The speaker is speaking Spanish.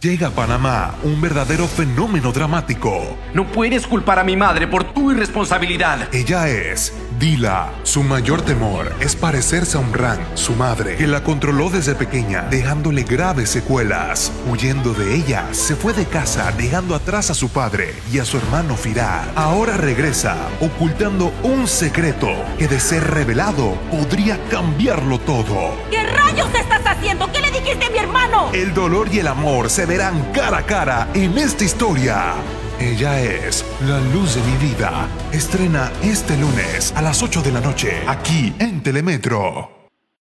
Llega a Panamá un verdadero fenómeno dramático. No puedes culpar a mi madre por tu irresponsabilidad. Ella es Dila. Su mayor temor es parecerse a un Ran, su madre, que la controló desde pequeña, dejándole graves secuelas. Huyendo de ella, se fue de casa, dejando atrás a su padre y a su hermano Firá. Ahora regresa, ocultando un secreto que de ser revelado podría cambiarlo todo. ¿Qué rayos estás haciendo? ¿Qué le dijiste? El dolor y el amor se verán cara a cara en esta historia. Ella es la luz de mi vida. Estrena este lunes a las 8 de la noche aquí en Telemetro.